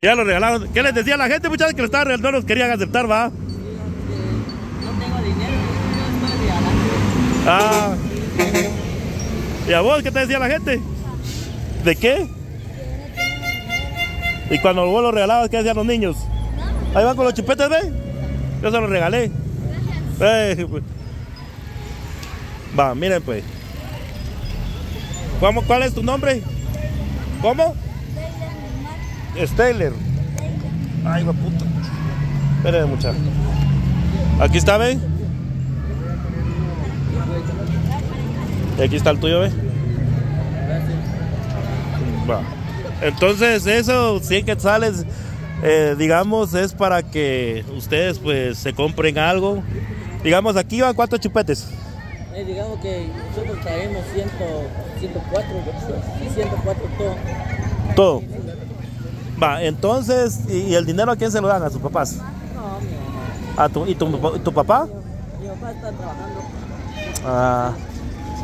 Ya lo regalaron. ¿Qué les decía a la gente, muchachos, que lo estaban regalando? No los querían aceptar, va. No tengo dinero, yo estoy regalando. Ah. ¿Y a vos qué te decía la gente? ¿De qué? Y cuando vos lo regalabas, ¿qué decían los niños? Ahí van con los chupetes, ¿ve? Yo se los regalé. Eh, pues. Va, miren pues. ¿Cómo, ¿Cuál es tu nombre? ¿Cómo? Steller. Ay, va puta. Espérenme, muchacho. Aquí está, ¿ve? Y aquí está el tuyo, ¿ve? Va. Entonces, eso, 100 quetzales, eh, digamos, es para que ustedes, pues, se compren algo. Digamos, aquí van cuatro chupetes. Eh, digamos que nosotros traemos 100, 104, sí, 104 todo. Todo. Va, entonces, ¿y, el dinero a quién se lo dan? ¿A sus papás? No, mi mamá. ¿A tu, ¿Y tu, tu papá? Mi papá está trabajando. Ah.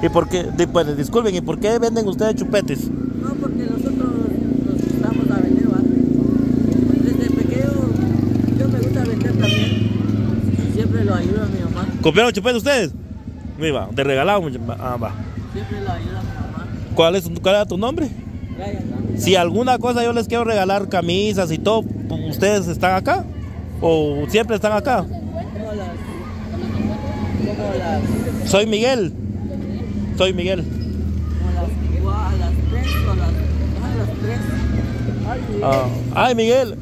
¿Y por qué? Pues, disculpen, ¿y por qué venden ustedes chupetes? No, porque nosotros nos gustamos a vender, ¿va? Desde pequeño yo me gusta vender también. Y siempre lo ayuda a mi mamá. ¿Compraron chupetes ustedes? Mira, de regalado. Ah, va. Siempre lo ayuda a mi mamá. ¿Cuál, es, ¿Cuál era tu nombre? Brian, ¿no? Si alguna cosa yo les quiero regalar camisas y todo, ¿ustedes están acá? ¿O siempre están acá? Soy Miguel. Soy Miguel. Como las. igual A las 3 o a las. A las 3. Ay, Ah, Ay, Miguel.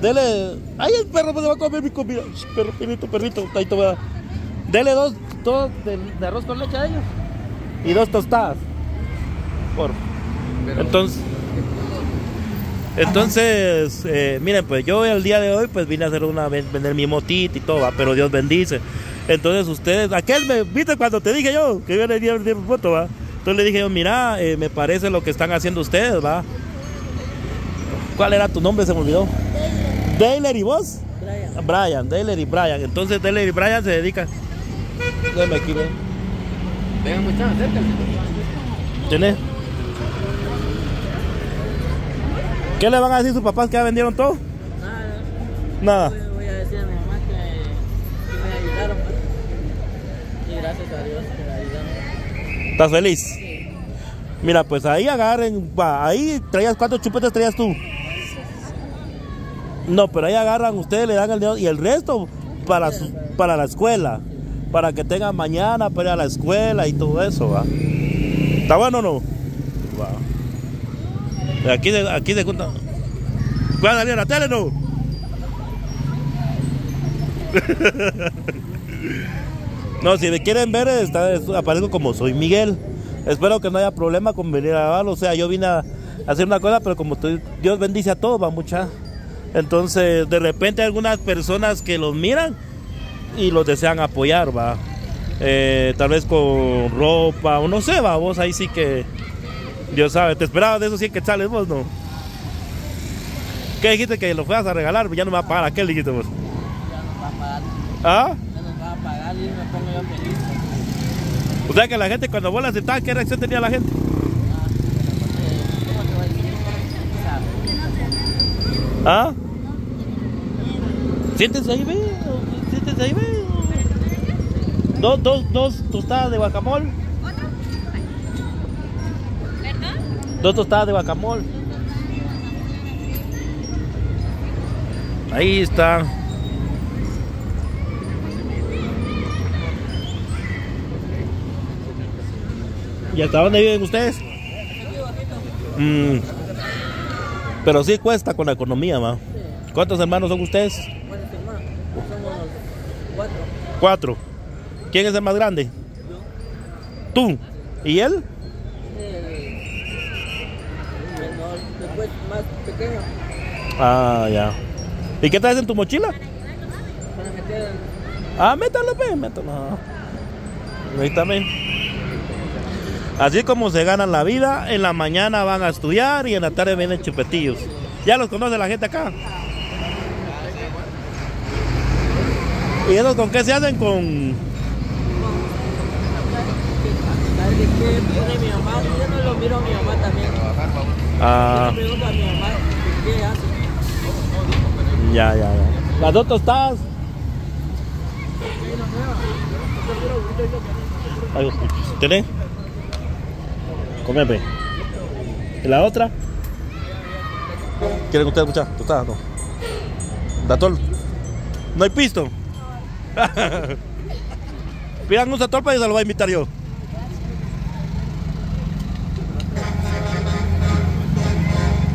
Dele. Ay, el perro me va a comer mi comida. Perro, perrito, perrito. Ahí te voy a dar. Dele dos, dos de, de arroz con leche a ellos. Y dos tostadas. Por. Entonces. Entonces, eh, miren, pues yo el día de hoy pues vine a hacer una ven- vender mi motita y todo, ¿va? pero Dios bendice. Entonces ustedes, aquel me, viste cuando te dije yo que a venir a vender moto, va. Entonces le dije yo, mira, eh, me parece lo que están haciendo ustedes, va. ¿Cuál era tu nombre? Se me olvidó. Dailer y vos? Brian. Brian, Dailer y Brian. Entonces Dailer y Brian se dedican. Déjame aquí, ven. Venga, muchachos, acércate. ¿Tenés? ¿Qué le van a decir sus papás que ya vendieron todo? Nada. Nada. Voy, voy a decir a mi mamá que, que me ayudaron. pues. Y gracias a Dios que me ayudaron. ¿Estás feliz? Mira, pues ahí agarren, ahí traías cuántos chupetes traías tú. No, pero ahí agarran, ustedes le dan el dinero y el resto para su- para la escuela, para que tengan mañana para ir a la escuela y todo eso, va. ¿Está bueno o no? Va. Aquí se, aquí se junta. ¿Va a salir a la tele no? No, si me quieren ver, está, es- aparezco como soy Miguel. Espero que no haya problema con venir a grabar. O sea, yo vine a hacer una cosa, pero como Dios bendice a todos, va mucha. Entonces, de repente hay algunas personas que los miran y los desean apoyar, va. Eh, tal vez con ropa, o no sé, va. Vos ahí sí que. Dios sabe, te esperaba de esos 100 quetzales vos, ¿no? ¿Qué dijiste que lo fueras a regalar? Ya no me va a pagar aquel, dijiste vos. Ya nos va a pagar. ¿Ah? Ya nos va a pagar y me pongo yo feliz. O sea que la gente cuando vos la aceptabas, ¿qué reacción tenía la gente? Ah. ¿Ah? Siéntense ahí, ve. Siéntense ahí, ve. Dos, dos, dos tostadas de guacamole. Dos tostadas de guacamole. Ahí está. ¿Y hasta dónde viven ustedes? Mm. Pero sí cuesta con la economía, va. ¿Cuántos hermanos son ustedes? Cuatro. Cuatro. ¿Quién es el más grande? Tú. ¿Y él? Después más pequeño, Ah, ya. ¿Y qué traes en tu mochila? para meter Ah, métalo, pe, métalo. Ahí también. Así como se ganan la vida, en la mañana van a estudiar y en la tarde vienen chupetillos. Ya los conoce la gente acá. ¿Y esos con qué se hacen? Con. De qué pone mi mamá? Yo no lo miro a mi mamá también. Ah, Yo le pregunto a mi mamá ¿de qué hace. Ya, ya, ya. Las dos tostadas. ¿Tenés? Comeme. ¿Y la otra? ¿Quieren ustedes muchas tostadas? No. Datol. No hay pisto. Pidan un satol para que se lo voy a invitar yo.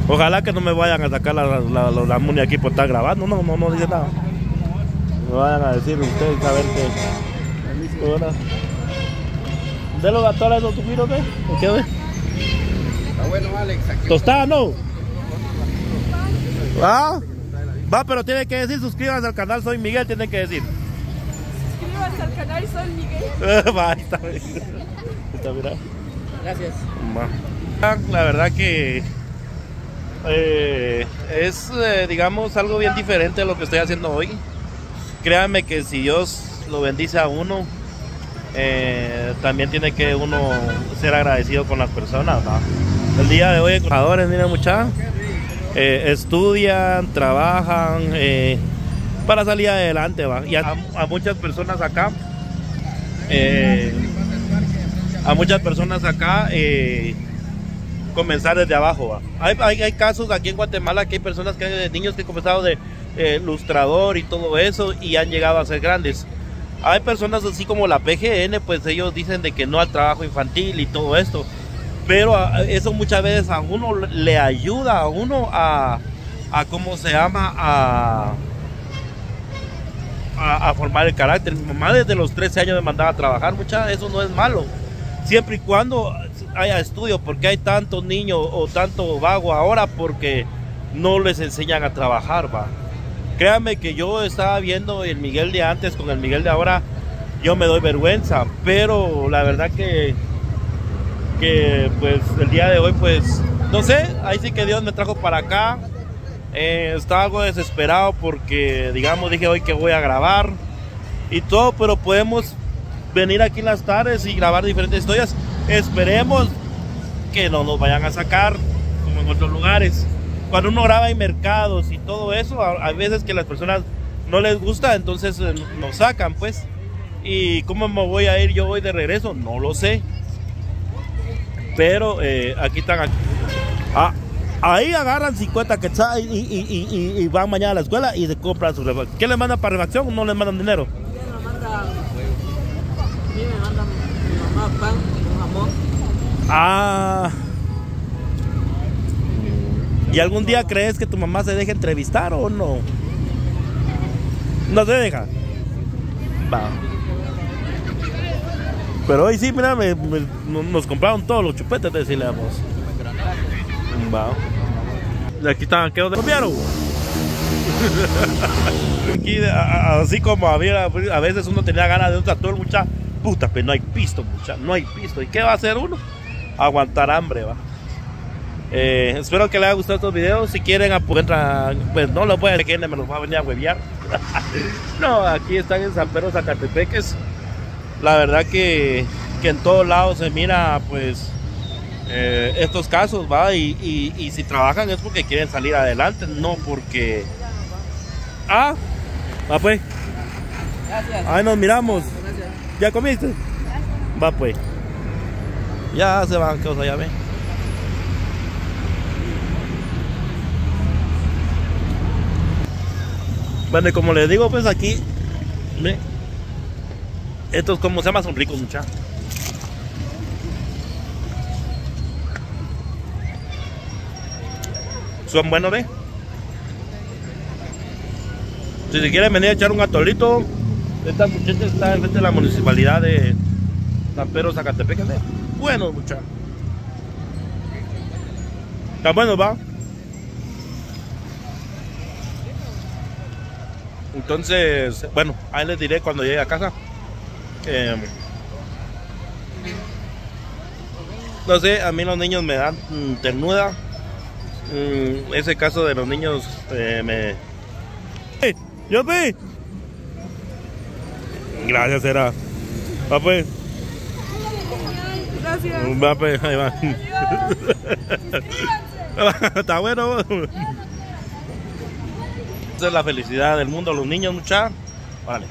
Ojalá que no me vayan a sacar la, la, la, la muni aquí por estar grabando. No, no, no dice nada. Me vayan a decir ustedes a ver que. Ahora. De los atoles no tuvieron, ¿eh? ¿Qué ve? Está bueno, Alex. Tostada, no. Ah, va, pero tiene que decir suscríbanse al canal, soy Miguel, tiene que decir. Suscríbanse al canal, soy Miguel. va, ahí está bien. Está mira. Gracias. Va. La verdad que eh, es, eh, digamos, algo bien diferente a lo que estoy haciendo hoy. Créanme que si Dios lo bendice a uno, eh, también tiene que uno ser agradecido con las personas. El día de hoy, trabajadores, miren muchachos, estudian, trabajan para salir adelante. ¿va? Y a, muchas personas acá, a muchas personas acá, comenzar desde abajo. Hay, hay, hay casos aquí en Guatemala que hay personas que hay niños que han comenzado de eh, ilustrador y todo eso y han llegado a ser grandes. Hay personas así como la PGN, pues ellos dicen de que no al trabajo infantil y todo esto. Pero eso muchas veces a uno le ayuda a uno a, a ¿cómo se llama? A, a, a formar el carácter. Mi mamá desde los 13 años me mandaba a trabajar, mucha, eso no es malo. Siempre y cuando haya estudio, porque hay tantos niños o tanto vago ahora porque no les enseñan a trabajar, va. Créanme que yo estaba viendo el Miguel de antes con el Miguel de ahora, yo me doy vergüenza, pero la verdad que que pues el día de hoy pues no sé, ahí sí que Dios me trajo para acá. Eh, estaba algo desesperado porque digamos dije hoy que voy a grabar y todo, pero podemos venir aquí en las tardes y grabar diferentes historias. Esperemos que no nos vayan a sacar como en otros lugares. Cuando uno graba en mercados y todo eso, a veces que las personas no les gusta, entonces eh, nos sacan pues. ¿Y cómo me voy a ir yo hoy de regreso? No lo sé. Pero eh, aquí están. Ah, ahí agarran 50 quetzales y, van mañana a la escuela y se compran su refacción. ¿Qué le mandan para refacción no les mandan dinero? A mí me manda mi mamá pan Ah. ¿Y algún día crees que tu mamá se deje entrevistar o no? No se deja. Va. Pero hoy sí, mira, me- me- no- nos compraron todos los chupetes de decirle vamos. Va. Aquí están, ¿qué dónde comieron? Aquí, así como había, a veces uno tenía ganas de un tractor, mucha puta, pero no hay pisto, mucha, no hay pisto. ¿Y qué va a hacer uno? Aguantar hambre, va. Eh, espero que les haya gustado estos videos. Si quieren apoyar, pues no lo pueden que me los va a venir a huevear. no, aquí están en San Pedro Zacatepeques. La verdad que, que en todos lados se mira, pues, eh, estos casos, va. Y, y- y si trabajan es porque quieren salir adelante, no porque. Ah, va pues. Gracias. Ahí nos miramos. ¿Ya comiste? Va pues. Ya se van, os ya ven. Bueno, y como les digo, pues aquí, ve, estos como se llama son ricos, mucha. Son buenos, ve. Si se quieren venir a echar un atolito, esta muchacha está enfrente de la municipalidad de San Pedro Zacatepec. Bueno, muchachos. Está bueno, va. Entonces, bueno, ahí les diré cuando llegue a casa. Eh, no sé, a mí los niños me dan mm, ternura. Mm, ese caso de los niños eh, me. ¡Yo vi! Gracias, era. Va pues. Gracias. Va pues, ahí va. Está bueno. Esa es la felicidad del mundo, los niños, mucha. Vale.